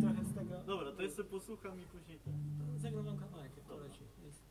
trochę z tego. Dobra, to jeszcze posłucham i później. Zagram wam kawałek, jak to leci. Jest.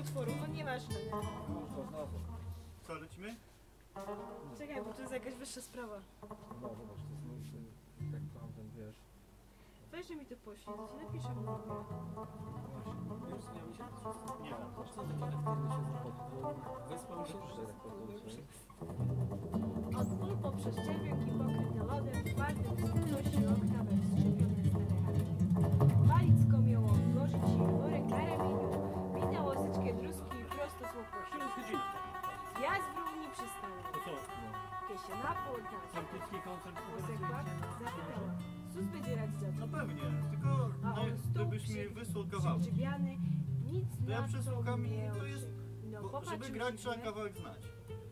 Utworu, no nieważne, nie? To znalazłem. Co, lecimy? Czekaj, bo to jest jakaś wyższa sprawa. No zobacz, to jest mój, jak kocham ten, wiesz. Weź, że mi to pośle, to ci napiszę w ogóle. Właśnie. Już zmienił się to wszystko. Nie wiem. Aż co takie aktywne się zrobiło. Wyspał się rekord Od ból poprzez czerwień i lodem, twardy godzina. Ja z równi przystałem. To co? Kiesie na pół oddać. Artycki koncert Włosek będzie? łap, zapytała. Sus będzie radzić za No pewnie, tylko A no, on stół gdybyś mi przy- wysłał kawałek. Nic To ja na przesłucham i nie to jest- No, Bo, żeby grać trzeba nie? kawałek znać.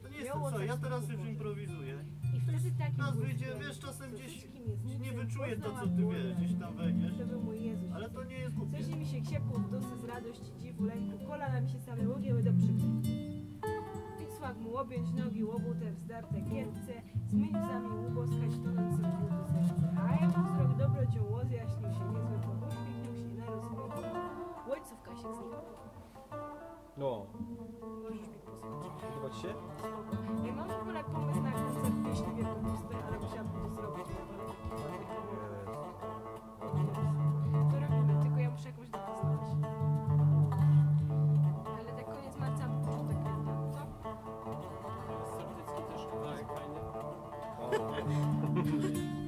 To nie jest Miało to co, ja teraz już improwizuję. I wtedy taki był wyjdzie, wiesz, czasem gdzieś wszystkim jest nie wyczuję to co ty wiesz, gdzieś tam wejdziesz. To był mój Jezus. Ale to nie jest głupie. Coś mi się ksiepło w dusy z radości, dziwu, lęku, kolana mi się same łogięły do przykrętu. Pisłak mu objąć nogi, łobute, wzdarte kierpce, z męzami łuboskać tonącym w bólu serce. A jemu wzrok dobrocią łos jaśnił się niezły, po uśmiechnął się na rozmięku. Ojców Kasiek znikł. No, Możesz mi posłuchać. podoba ci się? Spoko. Ej, mam w ogóle pomysł na koncert pieśni wielkopustej, ale musiałabym to zrobić, bo To 아.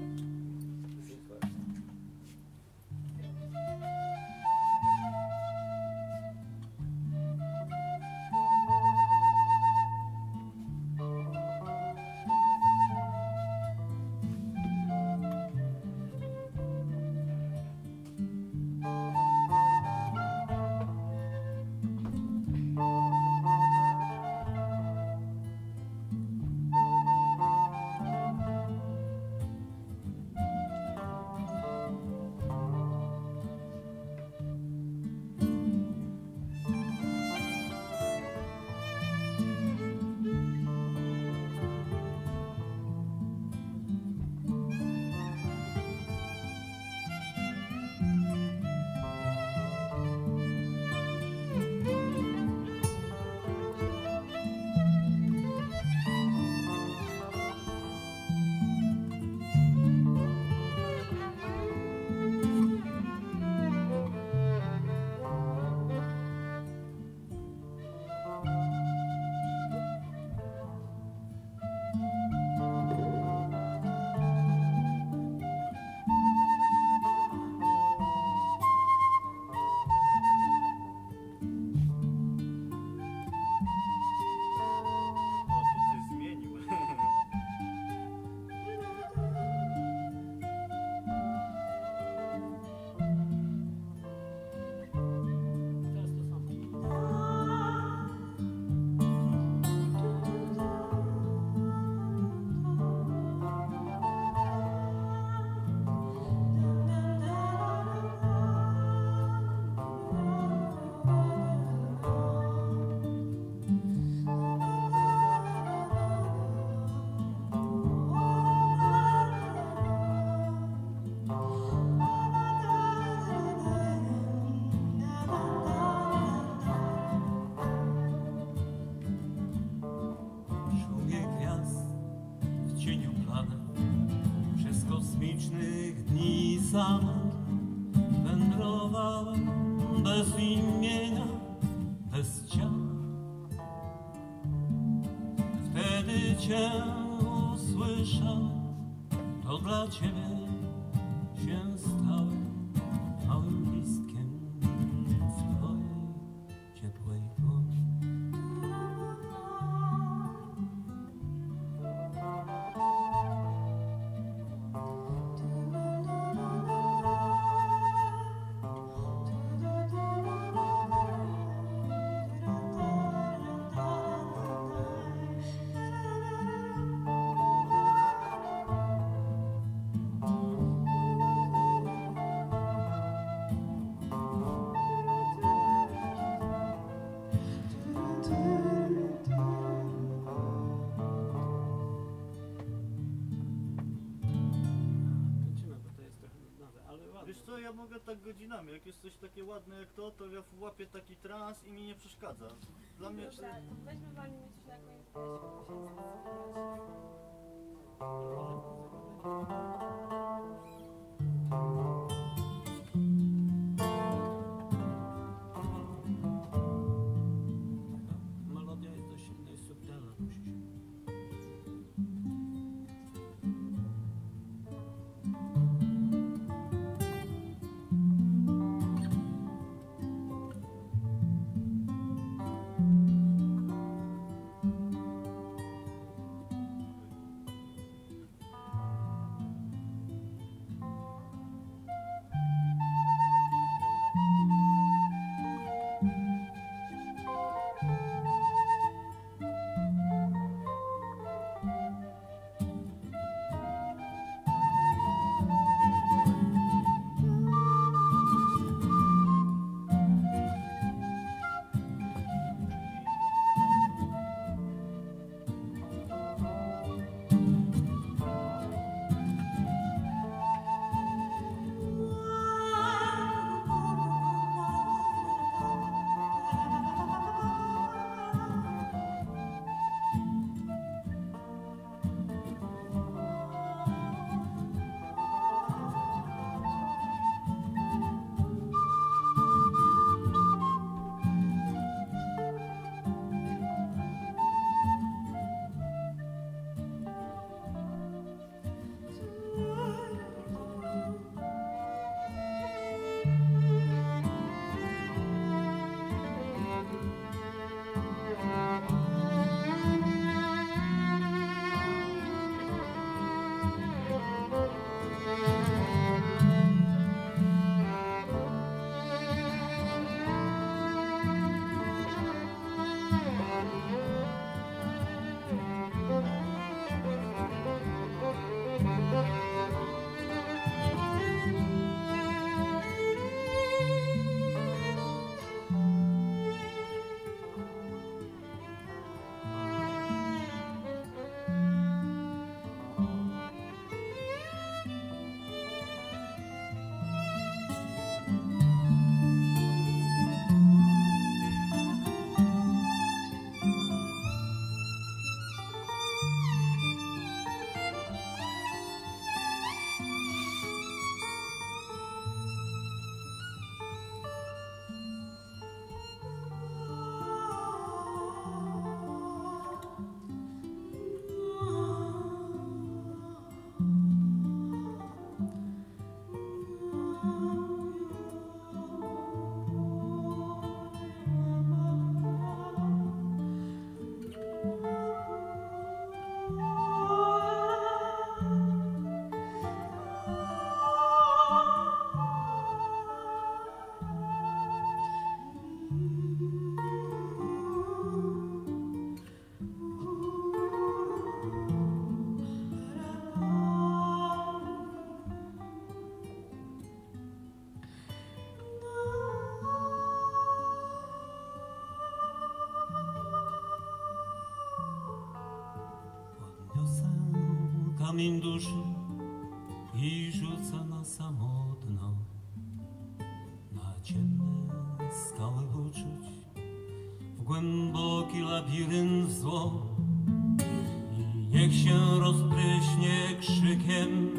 Kosmicznych dni samot godzinami. Jak jest coś takie ładne jak to, to ja łapię taki trans i mi nie przeszkadza. Dla mnie... Dobra, to weźmy walimy coś na koniec, bo ja się muszę Melodia kamień duszy i rzucę na samotno, na ciemne skały uczuć, w głęboki labirynt zło. I niech się rozpryśnie krzykiem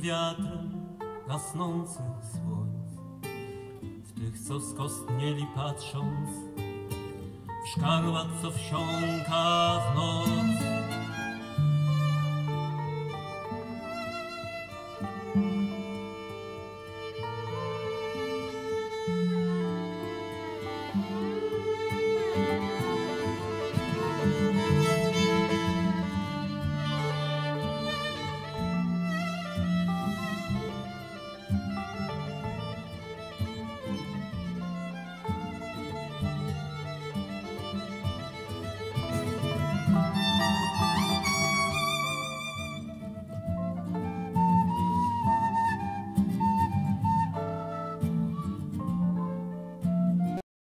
wiatrem gasnących słońc. W tych, co skostnieli patrząc, w szkarłat, co wsiąka w noc.